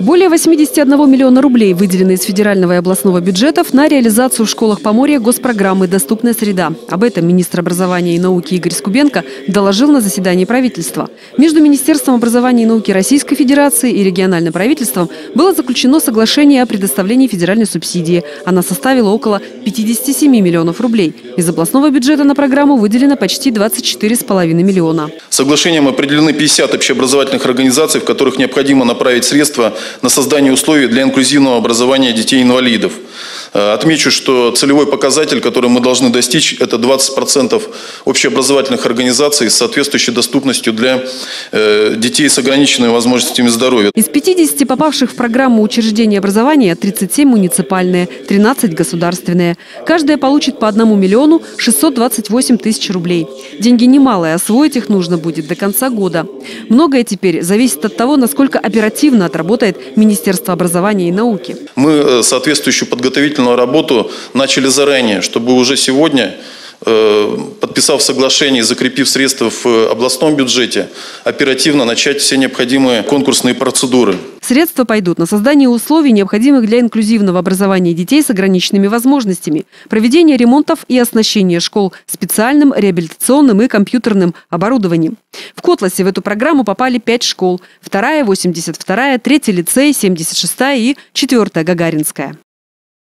Более 81 миллиона рублей выделены из федерального и областного бюджетов на реализацию в школах Поморья госпрограммы «Доступная среда». Об этом министр образования и науки Игорь Скубенко доложил на заседании правительства. Между Министерством образования и науки Российской Федерации и региональным правительством было заключено соглашение о предоставлении федеральной субсидии. Она составила около 57 миллионов рублей. Из областного бюджета на программу выделено почти 24,5 миллиона. Соглашением определены 50 общеобразовательных организаций, в которых необходимо направить средства на создание условий для инклюзивного образования детей-инвалидов. Э, отмечу, что целевой показатель, который мы должны достичь, это 20% общеобразовательных организаций с соответствующей доступностью для э, детей с ограниченными возможностями здоровья. Из 50 попавших в программу учреждений образования 37 муниципальные, 13 государственные. Каждая получит по 1 миллиону 628 тысяч рублей. Деньги немалые, освоить их нужно будет до конца года. Многое теперь зависит от того, насколько оперативно отработает Министерство образования и науки. Мы э, соответствующую подготовительную работу начали заранее, чтобы уже сегодня Э, подписав соглашение и закрепив средства в областном бюджете, оперативно начать все необходимые конкурсные процедуры. Средства пойдут на создание условий, необходимых для инклюзивного образования детей с ограниченными возможностями, проведение ремонтов и оснащение школ специальным реабилитационным и компьютерным оборудованием. В Котласе в эту программу попали пять школ. Вторая, 82-я, третий лицей, 76-я и четвертая Гагаринская.